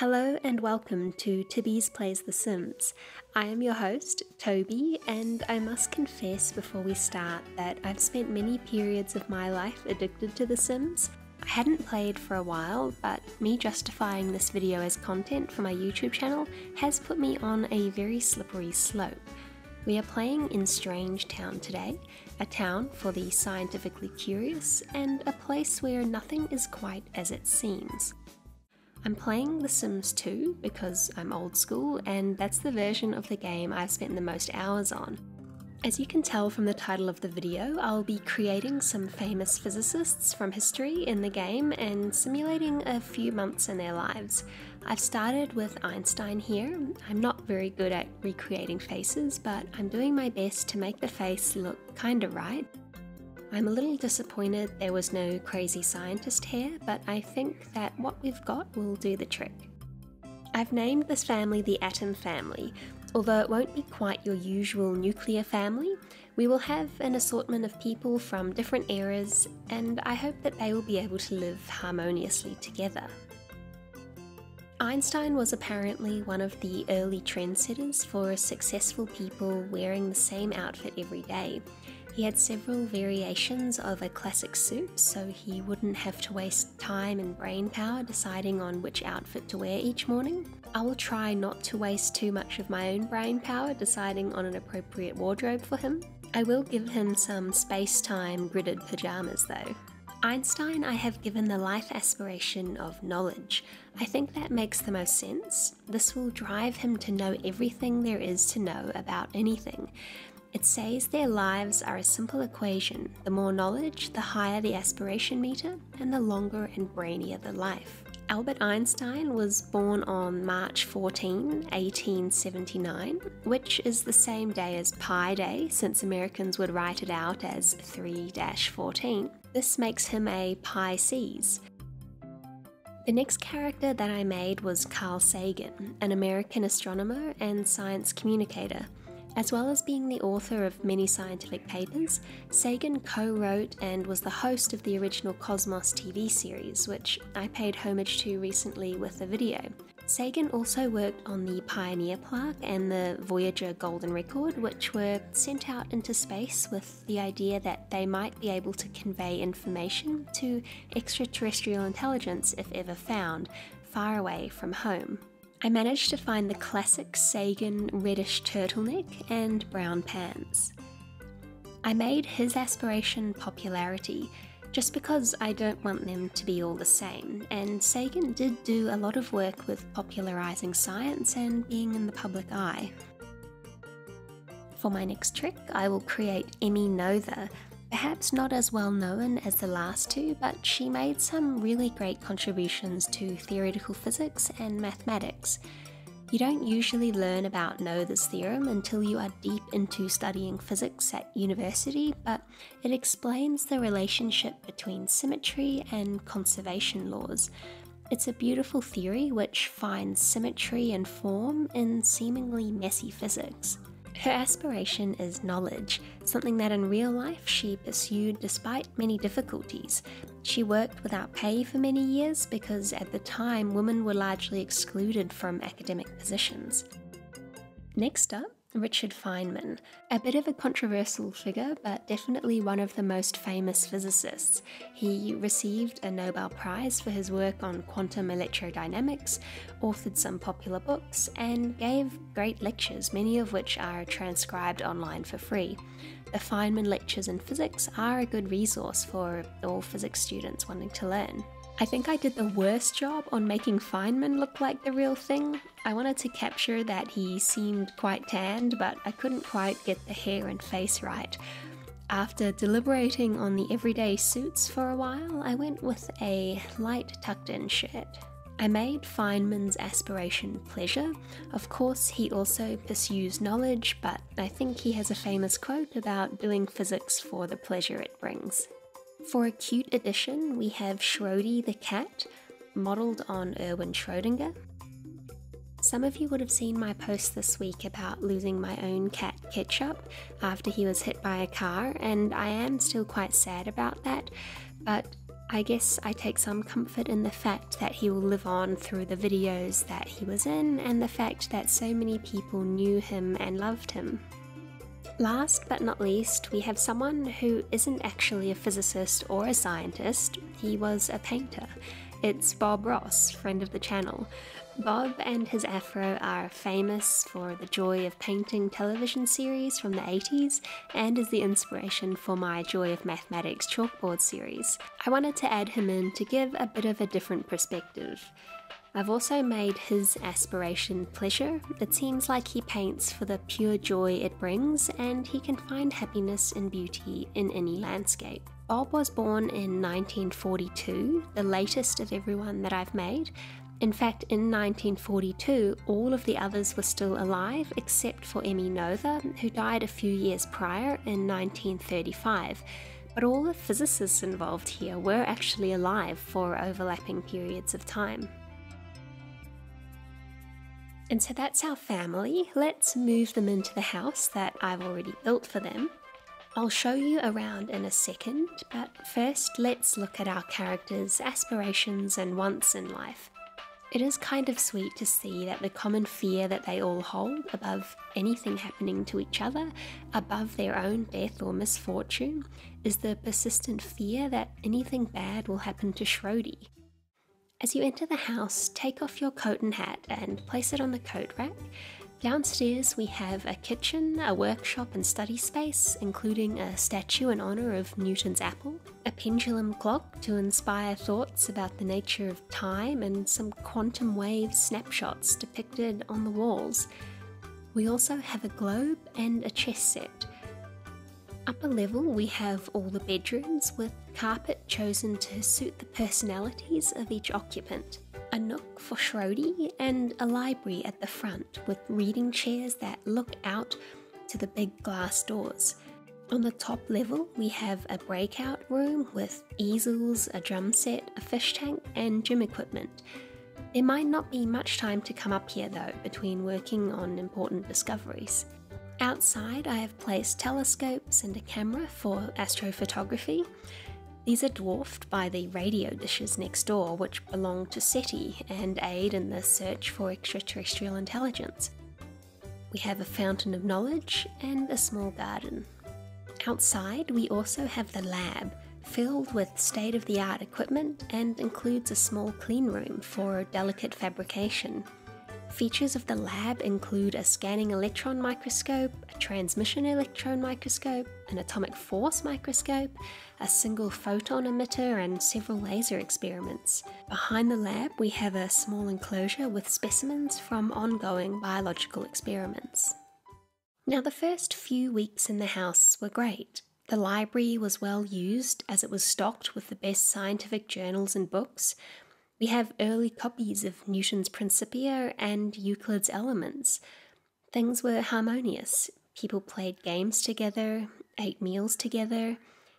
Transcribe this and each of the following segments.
Hello and welcome to Tibees Plays The Sims. I am your host, Toby, and I must confess before we start that I've spent many periods of my life addicted to The Sims. I hadn't played for a while, but me justifying this video as content for my YouTube channel has put me on a very slippery slope. We are playing in Strangetown today, a town for the scientifically curious, and a place where nothing is quite as it seems. I'm playing The Sims 2 because I'm old school, and that's the version of the game I've spent the most hours on. As you can tell from the title of the video, I'll be creating some famous physicists from history in the game and simulating a few months in their lives. I've started with Einstein here. I'm not very good at recreating faces, but I'm doing my best to make the face look kinda right. I'm a little disappointed there was no crazy scientist here, but I think that what we've got will do the trick. I've named this family the Atom family. Although it won't be quite your usual nuclear family, we will have an assortment of people from different eras, and I hope that they will be able to live harmoniously together. Einstein was apparently one of the early trendsetters for successful people wearing the same outfit every day. He had several variations of a classic suit, so he wouldn't have to waste time and brain power deciding on which outfit to wear each morning. I will try not to waste too much of my own brain power deciding on an appropriate wardrobe for him. I will give him some space time gridded pajamas though. Einstein, I have given the life aspiration of knowledge. I think that makes the most sense. This will drive him to know everything there is to know about anything. It says their lives are a simple equation. The more knowledge, the higher the aspiration meter, and the longer and brainier the life. Albert Einstein was born on March 14, 1879, which is the same day as Pi Day, since Americans would write it out as 3 14. This makes him a Pisces. The next character that I made was Carl Sagan, an American astronomer and science communicator. As well as being the author of many scientific papers, Sagan co wrote and was the host of the original Cosmos TV series, which I paid homage to recently with a video. Sagan also worked on the Pioneer plaque and the Voyager Golden Record, which were sent out into space with the idea that they might be able to convey information to extraterrestrial intelligence if ever found, far away from home. I managed to find the classic Sagan reddish turtleneck and brown pants. I made his aspiration popularity just because I don't want them to be all the same, and Sagan did do a lot of work with popularising science and being in the public eye. For my next trick, I will create Emmy Noether, Perhaps not as well known as the last two, but she made some really great contributions to theoretical physics and mathematics. You don't usually learn about Noether's theorem until you are deep into studying physics at university, but it explains the relationship between symmetry and conservation laws. It's a beautiful theory which finds symmetry and form in seemingly messy physics. Her aspiration is knowledge, something that in real life she pursued despite many difficulties. She worked without pay for many years because at the time women were largely excluded from academic positions. Next up, Richard Feynman, a bit of a controversial figure, but definitely one of the most famous physicists. He received a Nobel Prize for his work on quantum electrodynamics, authored some popular books, and gave great lectures, many of which are transcribed online for free. The Feynman Lectures in Physics are a good resource for all physics students wanting to learn. I think I did the worst job on making Feynman look like the real thing. I wanted to capture that he seemed quite tanned, but I couldn't quite get the hair and face right. After deliberating on the everyday suits for a while, I went with a light tucked in shirt. I made Feynman's aspiration pleasure. Of course, he also pursues knowledge, but I think he has a famous quote about doing physics for the pleasure it brings. For a cute addition, we have Schrody the cat, modelled on Erwin Schrödinger. Some of you would have seen my post this week about losing my own cat Ketchup after he was hit by a car, and I am still quite sad about that. But I guess I take some comfort in the fact that he will live on through the videos that he was in and the fact that so many people knew him and loved him. Last but not least, we have someone who isn't actually a physicist or a scientist, he was a painter. It's Bob Ross, friend of the channel. Bob and his afro are famous for the Joy of Painting television series from the 80s and is the inspiration for my Joy of Mathematics chalkboard series. I wanted to add him in to give a bit of a different perspective. I've also made his aspiration pleasure. It seems like he paints for the pure joy it brings, and he can find happiness and beauty in any landscape. Bob was born in 1942, the latest of everyone that I've made. In fact, in 1942, all of the others were still alive except for Emmy Noether, who died a few years prior in 1935. But all the physicists involved here were actually alive for overlapping periods of time. And so that's our family. Let's move them into the house that I've already built for them. I'll show you around in a second, but first let's look at our characters' aspirations and wants in life. It is kind of sweet to see that the common fear that they all hold above anything happening to each other, above their own death or misfortune, is the persistent fear that anything bad will happen to Schrody. As you enter the house, take off your coat and hat and place it on the coat rack. Downstairs, we have a kitchen, a workshop, and study space, including a statue in honour of Newton's apple, a pendulum clock to inspire thoughts about the nature of time, and some quantum wave snapshots depicted on the walls. We also have a globe and a chess set upper level, we have all the bedrooms with carpet chosen to suit the personalities of each occupant, a nook for Schrody, and a library at the front with reading chairs that look out to the big glass doors. On the top level, we have a breakout room with easels, a drum set, a fish tank, and gym equipment. There might not be much time to come up here though between working on important discoveries. Outside, I have placed telescopes and a camera for astrophotography. These are dwarfed by the radio dishes next door, which belong to SETI and aid in the search for extraterrestrial intelligence. We have a fountain of knowledge and a small garden. Outside, we also have the lab, filled with state of the art equipment and includes a small clean room for delicate fabrication. Features of the lab include a scanning electron microscope, a transmission electron microscope, an atomic force microscope, a single photon emitter, and several laser experiments. Behind the lab, we have a small enclosure with specimens from ongoing biological experiments. Now, the first few weeks in the house were great. The library was well used as it was stocked with the best scientific journals and books, we have early copies of Newton's Principia and Euclid's Elements. Things were harmonious. People played games together, ate meals together.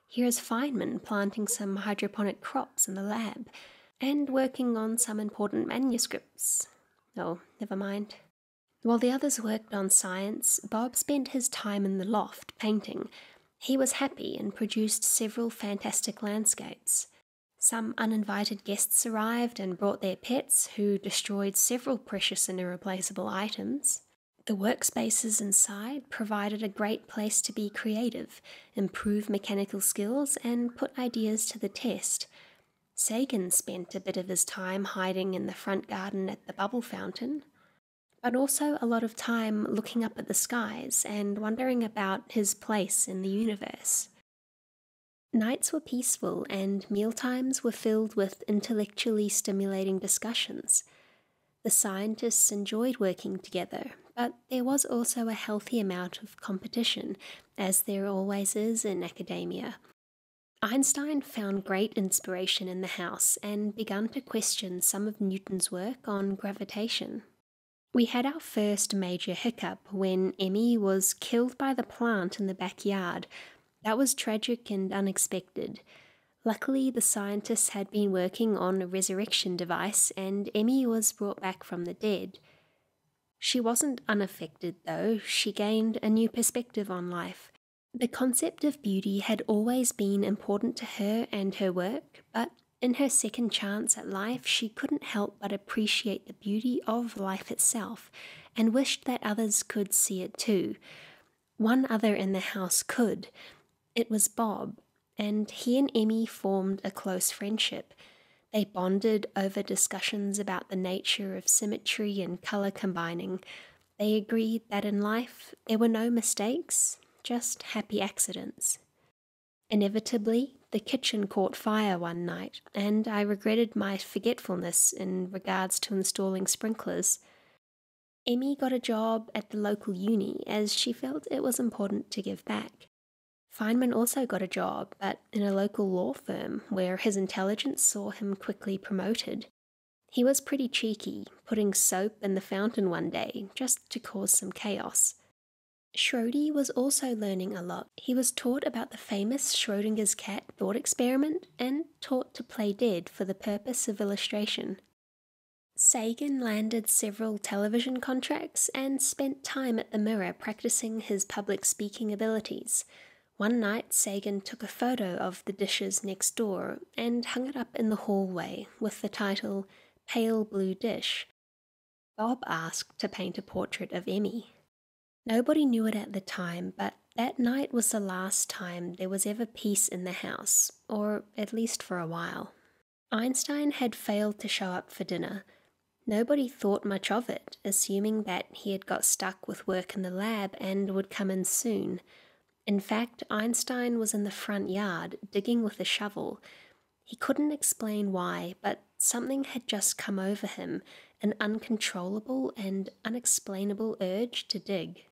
Here's Feynman planting some hydroponic crops in the lab and working on some important manuscripts. Oh, never mind. While the others worked on science, Bob spent his time in the loft painting. He was happy and produced several fantastic landscapes. Some uninvited guests arrived and brought their pets, who destroyed several precious and irreplaceable items. The workspaces inside provided a great place to be creative, improve mechanical skills, and put ideas to the test. Sagan spent a bit of his time hiding in the front garden at the bubble fountain, but also a lot of time looking up at the skies and wondering about his place in the universe. Nights were peaceful, and mealtimes were filled with intellectually stimulating discussions. The scientists enjoyed working together, but there was also a healthy amount of competition, as there always is in academia. Einstein found great inspiration in the house and began to question some of Newton's work on gravitation. We had our first major hiccup when Emmy was killed by the plant in the backyard that was tragic and unexpected. Luckily, the scientists had been working on a resurrection device, and Emmy was brought back from the dead. She wasn't unaffected, though, she gained a new perspective on life. The concept of beauty had always been important to her and her work, but In her second chance at life, she couldn't help but appreciate the beauty of life itself and wished that others could see it too. One other in the house could. It was Bob, and he and Emmy formed a close friendship. They bonded over discussions about the nature of symmetry and colour combining. They agreed that in life there were no mistakes, just happy accidents. Inevitably, the kitchen caught fire one night, and I regretted my forgetfulness in regards to installing sprinklers. Emmy got a job at the local uni as she felt it was important to give back. Feynman also got a job, but in a local law firm where his intelligence saw him quickly promoted. He was pretty cheeky, putting soap in the fountain one day just to cause some chaos. Schrödi was also learning a lot. He was taught about the famous Schrödinger's cat thought experiment and taught to play dead for the purpose of illustration. Sagan landed several television contracts and spent time at the mirror practicing his public speaking abilities. One night, Sagan took a photo of the dishes next door and hung it up in the hallway with the title Pale Blue Dish. Bob asked to paint a portrait of Emmy. Nobody knew it at the time, but that night was the last time there was ever peace in the house, or at least for a while. Einstein had failed to show up for dinner. Nobody thought much of it, assuming that he had got stuck with work in the lab and would come in soon. In fact, Einstein was in the front yard, digging with a shovel. He couldn't explain why, but something had just come over him an uncontrollable and unexplainable urge to dig.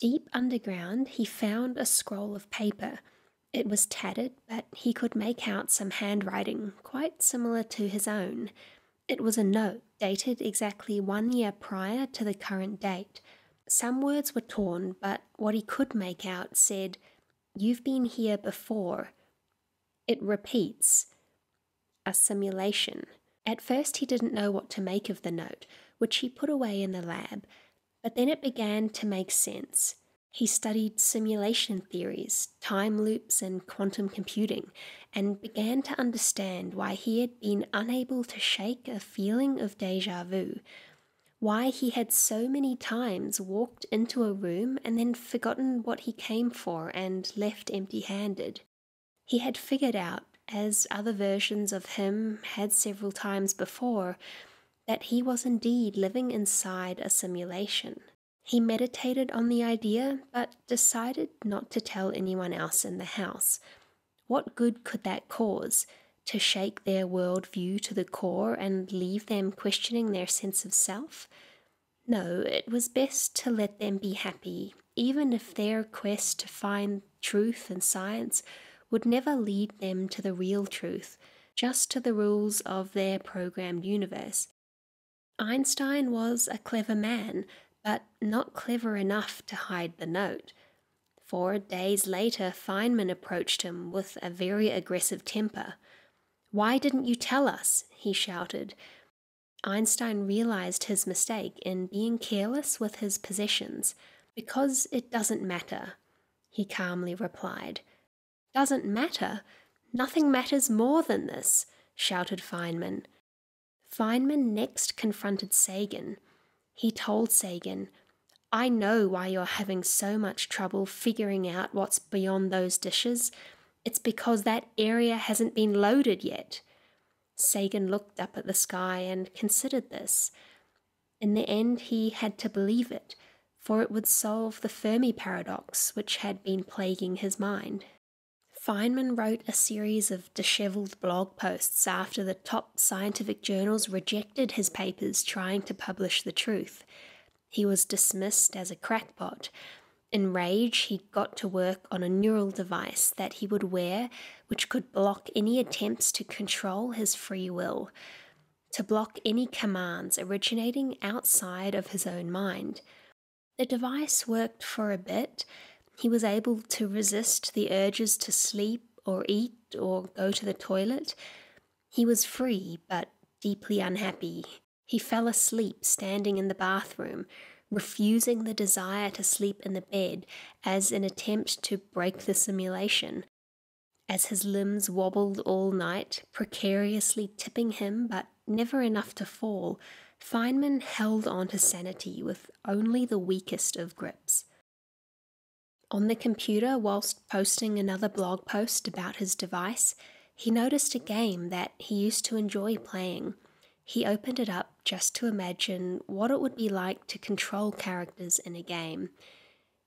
Deep underground, he found a scroll of paper. It was tattered, but he could make out some handwriting quite similar to his own. It was a note dated exactly one year prior to the current date. Some words were torn, but what he could make out said, You've been here before. It repeats. A simulation. At first, he didn't know what to make of the note, which he put away in the lab, but then it began to make sense. He studied simulation theories, time loops, and quantum computing, and began to understand why he had been unable to shake a feeling of deja vu, why he had so many times walked into a room and then forgotten what he came for and left empty handed. He had figured out, as other versions of him had several times before, that he was indeed living inside a simulation. He meditated on the idea, but decided not to tell anyone else in the house. What good could that cause? To shake their world view to the core and leave them questioning their sense of self? No, it was best to let them be happy, even if their quest to find truth and science would never lead them to the real truth, just to the rules of their programmed universe. Einstein was a clever man, but not clever enough to hide the note. Four days later, Feynman approached him with a very aggressive temper. Why didn't you tell us? he shouted. Einstein realized his mistake in being careless with his possessions. Because it doesn't matter, he calmly replied. Doesn't matter? Nothing matters more than this, shouted Feynman. Feynman next confronted Sagan. He told Sagan, I know why you're having so much trouble figuring out what's beyond those dishes. It's because that area hasn't been loaded yet. Sagan looked up at the sky and considered this. In the end, he had to believe it, for it would solve the Fermi paradox which had been plaguing his mind. Feynman wrote a series of disheveled blog posts after the top scientific journals rejected his papers trying to publish the truth. He was dismissed as a crackpot. In rage, he got to work on a neural device that he would wear, which could block any attempts to control his free will, to block any commands originating outside of his own mind. The device worked for a bit he was able to resist the urges to sleep or eat or go to the toilet. He was free, but deeply unhappy. He fell asleep standing in the bathroom, refusing the desire to sleep in the bed as an attempt to break the simulation. As his limbs wobbled all night, precariously tipping him but never enough to fall, Feynman held on to sanity with only the weakest of grips. On the computer, whilst posting another blog post about his device, he noticed a game that he used to enjoy playing. He opened it up just to imagine what it would be like to control characters in a game.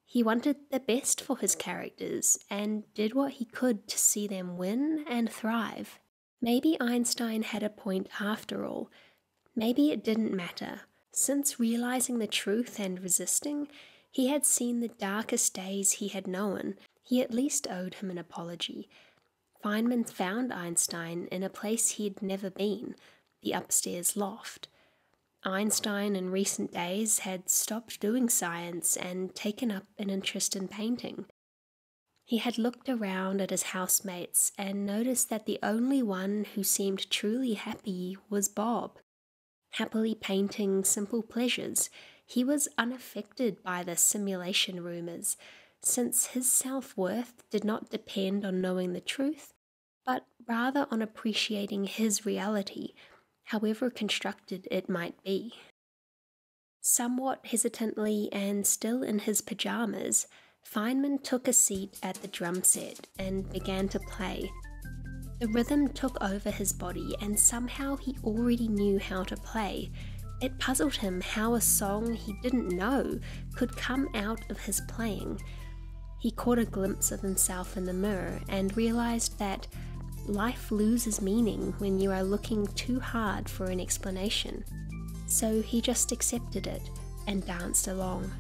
He wanted the best for his characters and did what he could to see them win and thrive. Maybe Einstein had a point after all. Maybe it didn't matter. Since realizing the truth and resisting, he had seen the darkest days he had known. He at least owed him an apology. Feynman found Einstein in a place he had never been, the upstairs loft. Einstein in recent days had stopped doing science and taken up an interest in painting. He had looked around at his housemates and noticed that the only one who seemed truly happy was Bob. Happily painting simple pleasures, he was unaffected by the simulation rumours, since his self worth did not depend on knowing the truth, but rather on appreciating his reality, however constructed it might be. Somewhat hesitantly and still in his pajamas, Feynman took a seat at the drum set and began to play. The rhythm took over his body, and somehow he already knew how to play, it puzzled him how a song he didn't know could come out of his playing. He caught a glimpse of himself in the mirror and realized that life loses meaning when you are looking too hard for an explanation. So he just accepted it and danced along.